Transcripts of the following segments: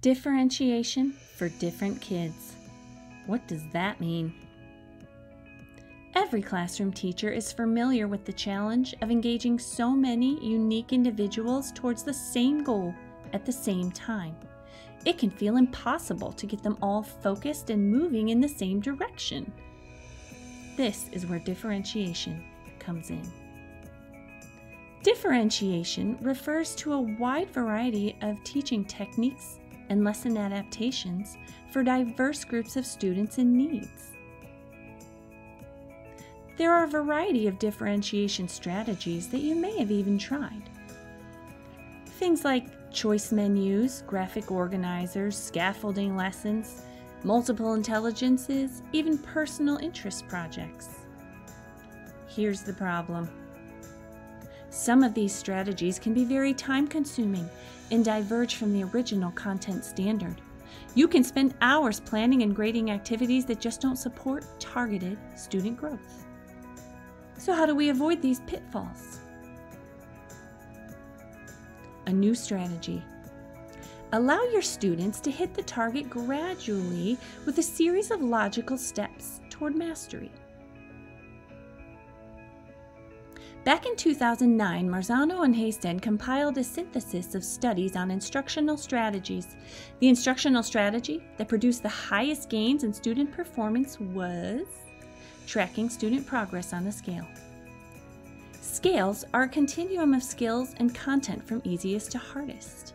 Differentiation for different kids. What does that mean? Every classroom teacher is familiar with the challenge of engaging so many unique individuals towards the same goal at the same time. It can feel impossible to get them all focused and moving in the same direction. This is where differentiation comes in. Differentiation refers to a wide variety of teaching techniques and lesson adaptations for diverse groups of students and needs. There are a variety of differentiation strategies that you may have even tried. Things like choice menus, graphic organizers, scaffolding lessons, multiple intelligences, even personal interest projects. Here's the problem. Some of these strategies can be very time consuming and diverge from the original content standard. You can spend hours planning and grading activities that just don't support targeted student growth. So, how do we avoid these pitfalls? A new strategy. Allow your students to hit the target gradually with a series of logical steps toward mastery. Back in 2009, Marzano and Haystead compiled a synthesis of studies on instructional strategies. The instructional strategy that produced the highest gains in student performance was tracking student progress on a scale. Scales are a continuum of skills and content from easiest to hardest.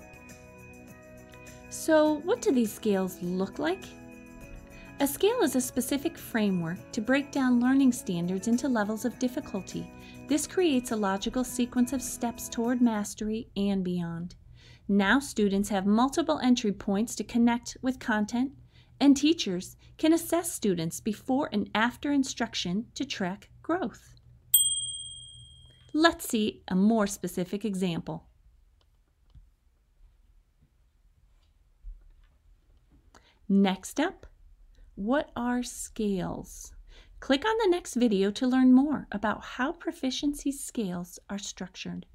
So, what do these scales look like? A scale is a specific framework to break down learning standards into levels of difficulty. This creates a logical sequence of steps toward mastery and beyond. Now, students have multiple entry points to connect with content, and teachers can assess students before and after instruction to track growth. Let's see a more specific example. Next up, what are scales? Click on the next video to learn more about how proficiency scales are structured.